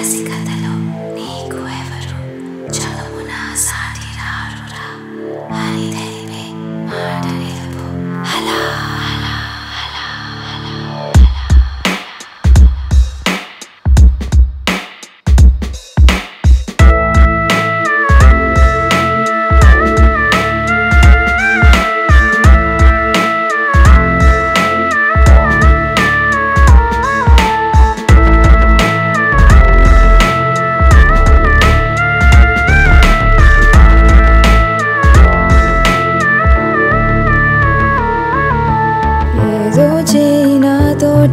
Así que...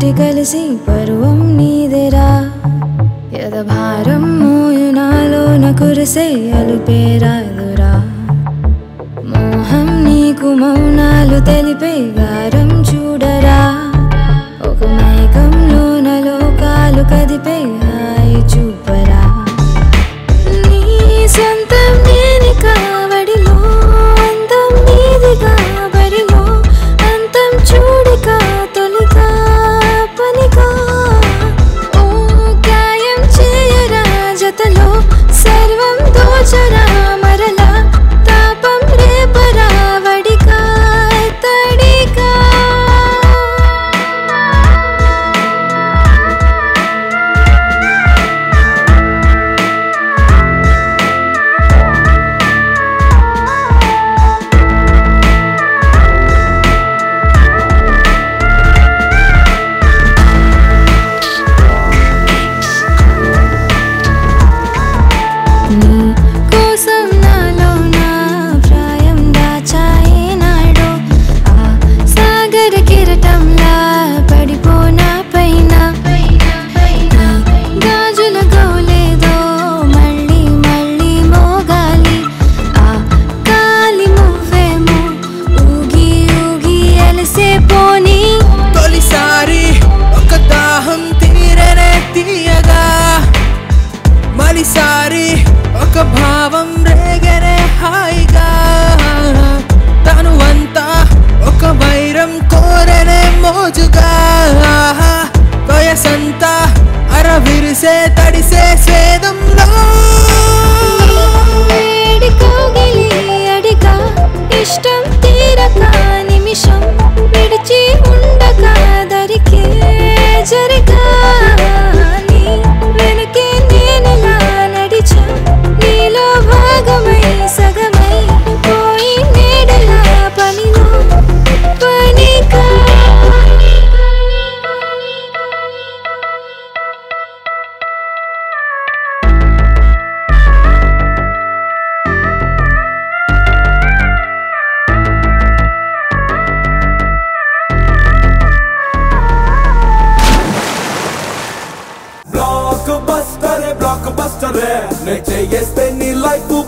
తోటి కలిసి పర్వం నీదెరా? యదభారం మోయునాలోన కురిసే అలుపేరాదురా మోహం నీకు మౌనాలు తెలిపే గారం me. తడిసే తడిసే స్వేదంలో వేడి కోగిలి ఇష్టం Ne ce este ni like-ul